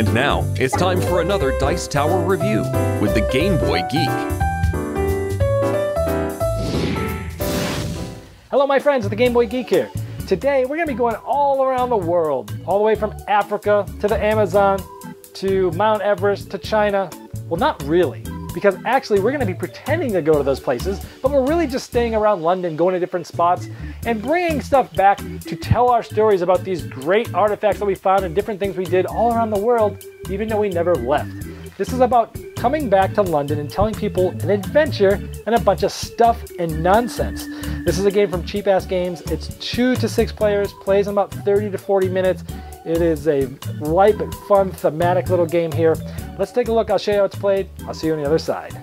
And now it's time for another Dice Tower review with the Game Boy Geek. Hello, my friends, the Game Boy Geek here. Today, we're going to be going all around the world, all the way from Africa to the Amazon to Mount Everest to China. Well, not really, because actually, we're going to be pretending to go to those places, but we're really just staying around London, going to different spots, and bringing stuff back to tell our stories about these great artifacts that we found and different things we did all around the world, even though we never left. This is about coming back to London and telling people an adventure and a bunch of stuff and nonsense. This is a game from Cheapass Games. It's two to six players, plays in about 30 to 40 minutes. It is a light but fun thematic little game here. Let's take a look. I'll show you how it's played. I'll see you on the other side.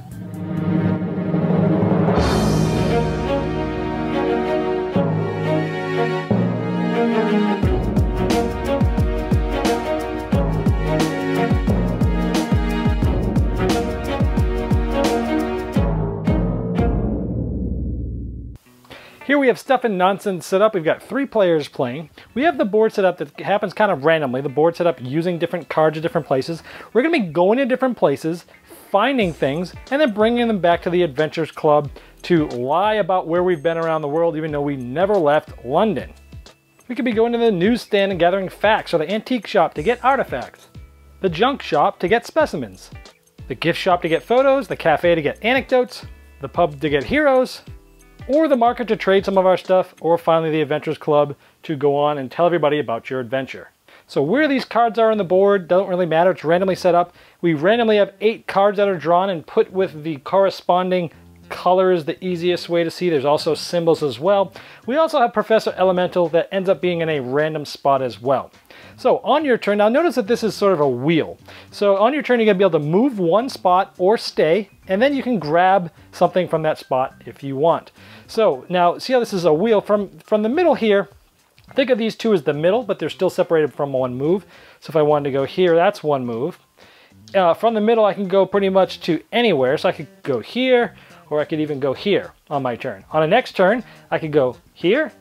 We have stuff and nonsense set up. We've got three players playing. We have the board set up that happens kind of randomly. The board set up using different cards at different places. We're going to be going to different places, finding things, and then bringing them back to the Adventures Club to lie about where we've been around the world, even though we never left London. We could be going to the newsstand and gathering facts, or the antique shop to get artifacts, the junk shop to get specimens, the gift shop to get photos, the cafe to get anecdotes, the pub to get heroes, or the market to trade some of our stuff, or finally the Adventures Club to go on and tell everybody about your adventure. So where these cards are on the board doesn't really matter, it's randomly set up. We randomly have eight cards that are drawn and put with the corresponding color is the easiest way to see. There's also symbols as well. We also have Professor Elemental that ends up being in a random spot as well. So on your turn, now notice that this is sort of a wheel. So on your turn, you're gonna be able to move one spot or stay, and then you can grab something from that spot if you want. So now see how this is a wheel from, from the middle here, think of these two as the middle, but they're still separated from one move. So if I wanted to go here, that's one move. Uh, from the middle, I can go pretty much to anywhere. So I could go here, or I could even go here on my turn. On the next turn, I could go here,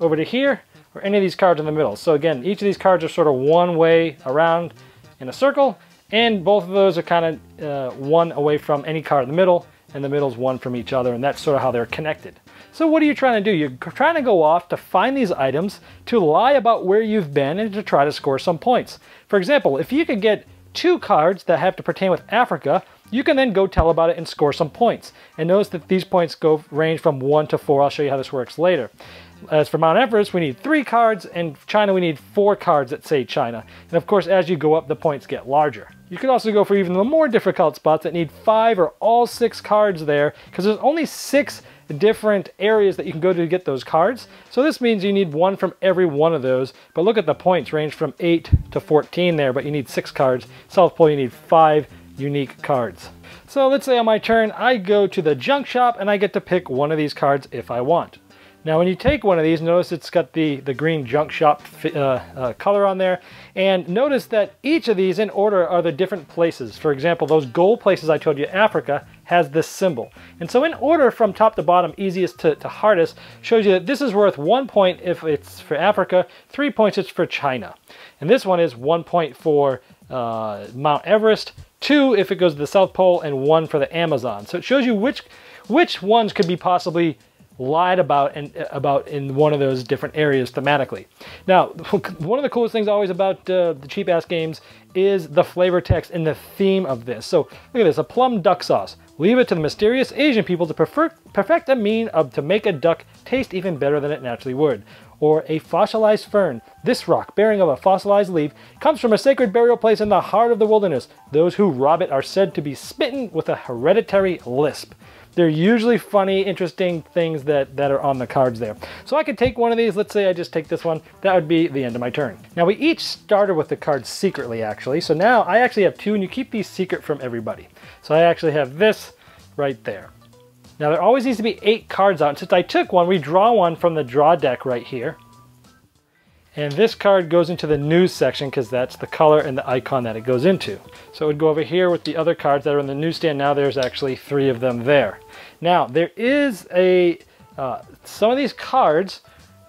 over to here, or any of these cards in the middle. So again, each of these cards are sort of one way around in a circle, and both of those are kind of uh, one away from any card in the middle, and the middle's one from each other, and that's sort of how they're connected. So what are you trying to do? You're trying to go off to find these items, to lie about where you've been, and to try to score some points. For example, if you could get two cards that have to pertain with Africa, you can then go tell about it and score some points. And notice that these points go range from one to four. I'll show you how this works later. As for Mount Everest, we need three cards, and China, we need four cards that say China. And of course, as you go up, the points get larger. You could also go for even the more difficult spots that need five or all six cards there, because there's only six different areas that you can go to get those cards. So this means you need one from every one of those. But look at the points, range from 8 to 14 there, but you need six cards. South Pole, you need five unique cards. So let's say on my turn, I go to the junk shop and I get to pick one of these cards if I want. Now when you take one of these, notice it's got the, the green junk shop uh, uh, color on there. And notice that each of these in order are the different places. For example, those gold places I told you, Africa, has this symbol. And so in order from top to bottom, easiest to, to hardest, shows you that this is worth one point if it's for Africa, three points it's for China. And this one is one point for uh, Mount Everest, two if it goes to the South Pole, and one for the Amazon. So it shows you which, which ones could be possibly lied about and about in one of those different areas thematically. Now, one of the coolest things always about uh, the Cheapass games is the flavor text and the theme of this. So look at this, a plum duck sauce. Leave it to the mysterious Asian people to prefer, perfect a mean of to make a duck taste even better than it naturally would. Or a fossilized fern. This rock, bearing of a fossilized leaf, comes from a sacred burial place in the heart of the wilderness. Those who rob it are said to be smitten with a hereditary lisp. They're usually funny, interesting things that, that are on the cards there. So I could take one of these, let's say I just take this one, that would be the end of my turn. Now we each started with the cards secretly actually, so now I actually have two and you keep these secret from everybody. So I actually have this right there. Now there always needs to be eight cards out, and since I took one, we draw one from the draw deck right here. And this card goes into the news section because that's the color and the icon that it goes into. So it would go over here with the other cards that are in the newsstand. Now there's actually three of them there. Now there is a, uh, some of these cards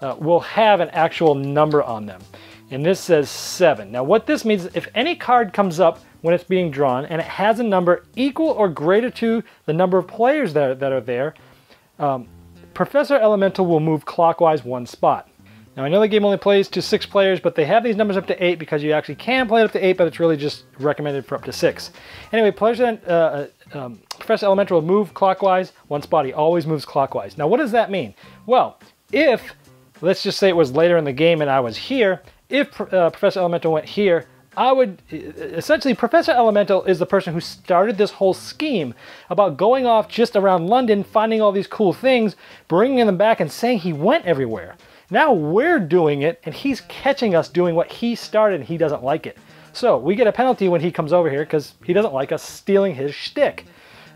uh, will have an actual number on them. and this says seven. Now what this means if any card comes up when it's being drawn and it has a number equal or greater to the number of players that are, that are there, um, Professor Elemental will move clockwise one spot. Now I know the game only plays to six players, but they have these numbers up to eight because you actually can play it up to eight, but it's really just recommended for up to six. Anyway, Professor, uh, uh, um, Professor Elemental will move clockwise one spot. He always moves clockwise. Now what does that mean? Well, if, let's just say it was later in the game and I was here, if uh, Professor Elemental went here, I would essentially Professor Elemental is the person who started this whole scheme about going off just around London, finding all these cool things, bringing them back, and saying he went everywhere. Now we're doing it, and he's catching us doing what he started, and he doesn't like it. So we get a penalty when he comes over here because he doesn't like us stealing his shtick.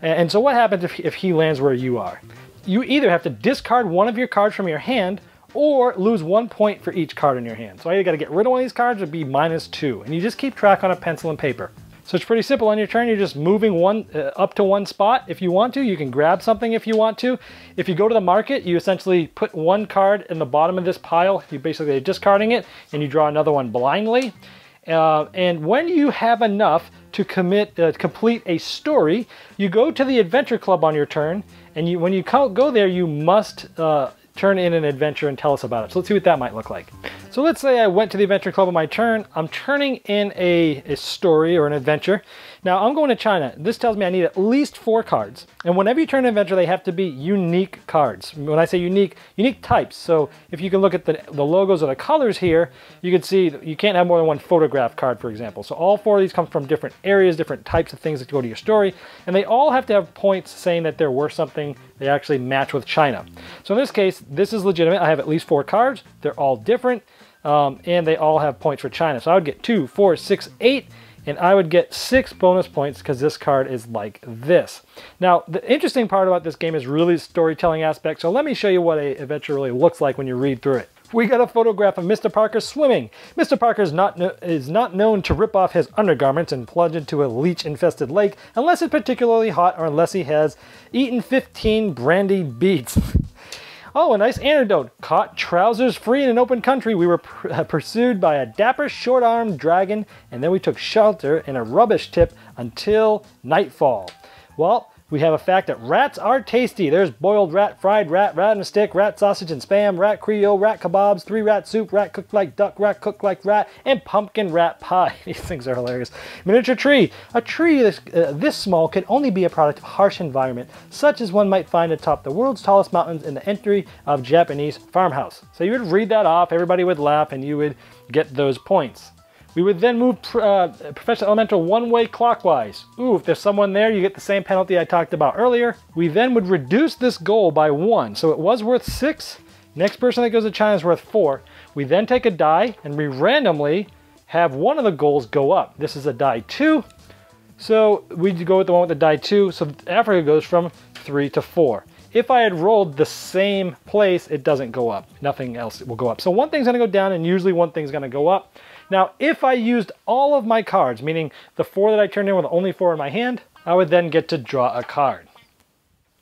And so what happens if, if he lands where you are? You either have to discard one of your cards from your hand or lose one point for each card in your hand. So I either got to get rid of one of these cards or be minus two. And you just keep track on a pencil and paper. So it's pretty simple. On your turn, you're just moving one uh, up to one spot if you want to. You can grab something if you want to. If you go to the market, you essentially put one card in the bottom of this pile. You basically are discarding it, and you draw another one blindly. Uh, and when you have enough to commit, uh, complete a story, you go to the adventure club on your turn, and you, when you go there, you must uh, turn in an adventure and tell us about it. So let's see what that might look like. So let's say I went to the adventure club on my turn. I'm turning in a, a story or an adventure. Now I'm going to China. This tells me I need at least four cards. And whenever you turn an adventure, they have to be unique cards. When I say unique, unique types. So if you can look at the, the logos or the colors here, you can see you can't have more than one photograph card, for example. So all four of these come from different areas, different types of things that go to your story. And they all have to have points saying that they're worth something. They actually match with China. So in this case, this is legitimate. I have at least four cards. They're all different. Um, and they all have points for China. So I would get two, four, six, eight, and I would get six bonus points because this card is like this. Now, the interesting part about this game is really the storytelling aspect, so let me show you what a adventure really looks like when you read through it. We got a photograph of Mr. Parker swimming. Mr. Parker is not, is not known to rip off his undergarments and plunge into a leech-infested lake unless it's particularly hot or unless he has eaten 15 brandy beets. Oh, a nice antidote. Caught trousers free in an open country, we were uh, pursued by a dapper short-armed dragon, and then we took shelter in a rubbish tip until nightfall. Well, we have a fact that rats are tasty. There's boiled rat, fried rat, rat on a stick, rat sausage and spam, rat creole, rat kebabs, three rat soup, rat cooked like duck, rat cooked like rat, and pumpkin rat pie. These things are hilarious. Miniature tree. A tree this, uh, this small could only be a product of harsh environment, such as one might find atop the world's tallest mountains in the entry of Japanese farmhouse. So you would read that off, everybody would laugh, and you would get those points. We would then move uh, Professor Elemental one way clockwise. Ooh, if there's someone there, you get the same penalty I talked about earlier. We then would reduce this goal by one. So it was worth six. Next person that goes to China is worth four. We then take a die and we randomly have one of the goals go up. This is a die two. So we go with the one with the die two. So Africa goes from three to four. If I had rolled the same place, it doesn't go up. Nothing else will go up. So one thing's gonna go down and usually one thing's gonna go up. Now, if I used all of my cards, meaning the four that I turned in with only four in my hand, I would then get to draw a card.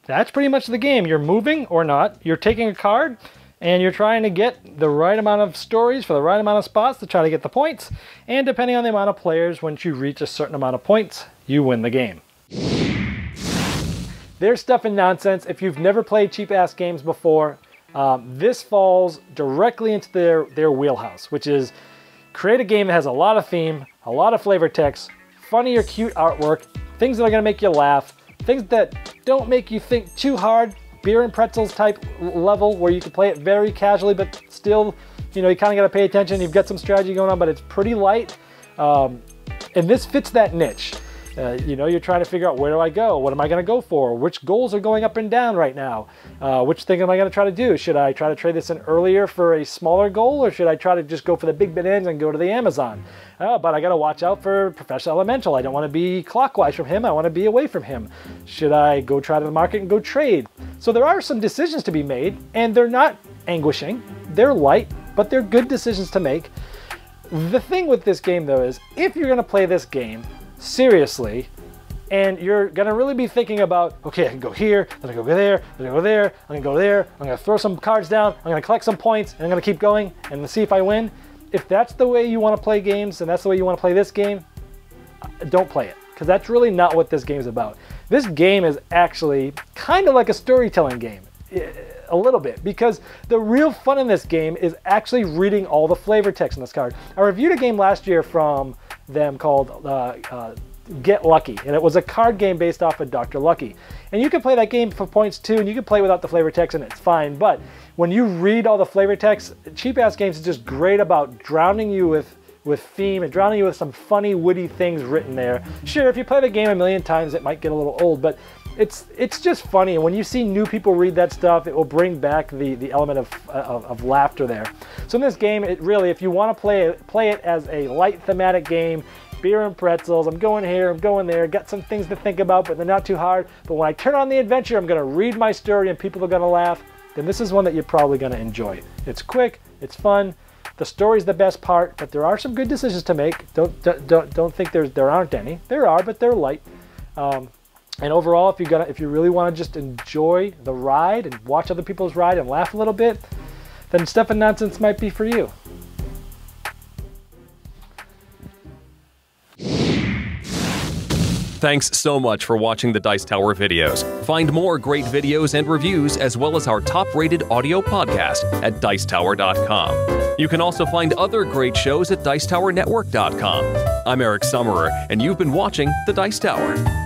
That's pretty much the game. You're moving or not. You're taking a card and you're trying to get the right amount of stories for the right amount of spots to try to get the points. And depending on the amount of players, once you reach a certain amount of points, you win the game. There's stuff and nonsense. If you've never played Cheapass games before, um, this falls directly into their, their wheelhouse, which is Create a game that has a lot of theme, a lot of flavor text, funny or cute artwork, things that are gonna make you laugh, things that don't make you think too hard, beer and pretzels type level where you can play it very casually, but still, you know, you kind of got to pay attention. You've got some strategy going on, but it's pretty light. Um, and this fits that niche. Uh, you know, you're trying to figure out where do I go? What am I going to go for? Which goals are going up and down right now? Uh, which thing am I going to try to do? Should I try to trade this in earlier for a smaller goal or should I try to just go for the big bananas and go to the Amazon? Uh, but I got to watch out for Professor Elemental. I don't want to be clockwise from him. I want to be away from him. Should I go try to the market and go trade? So there are some decisions to be made and they're not anguishing. They're light, but they're good decisions to make. The thing with this game though is if you're going to play this game, seriously, and you're gonna really be thinking about, okay, I can go here, then I go there, then I go there, I'm gonna go there, I'm gonna throw some cards down, I'm gonna collect some points, and I'm gonna keep going and see if I win. if that's the way you want to play games and that's the way you want to play this game, uh, don't play it because that's really not what this game is about. This game is actually kind of like a storytelling game a little bit because the real fun in this game is actually reading all the flavor text in this card. I reviewed a game last year from them called uh, uh, Get Lucky, and it was a card game based off of Dr. Lucky. And you can play that game for points too, and you can play without the flavor text, and it's fine. But when you read all the flavor text, Cheapass Games is just great about drowning you with with theme and drowning you with some funny, witty things written there. Sure, if you play the game a million times, it might get a little old, but it's it's just funny. And when you see new people read that stuff, it will bring back the the element of, of, of laughter there. So in this game, it really, if you want to play it, play it as a light thematic game, beer and pretzels. I'm going here, I'm going there, got some things to think about, but they're not too hard. But when I turn on the adventure, I'm going to read my story and people are going to laugh. Then this is one that you're probably going to enjoy. It's quick, it's fun. The story's the best part, but there are some good decisions to make. Don't don't don't think there's there aren't any. There are, but they're light. Um, and overall, if you got if you really want to just enjoy the ride and watch other people's ride and laugh a little bit, then Stuff and Nonsense might be for you. Thanks so much for watching the Dice Tower videos. Find more great videos and reviews as well as our top-rated audio podcast at Dicetower.com. You can also find other great shows at Dicetowernetwork.com. I'm Eric Summerer, and you've been watching The Dice Tower.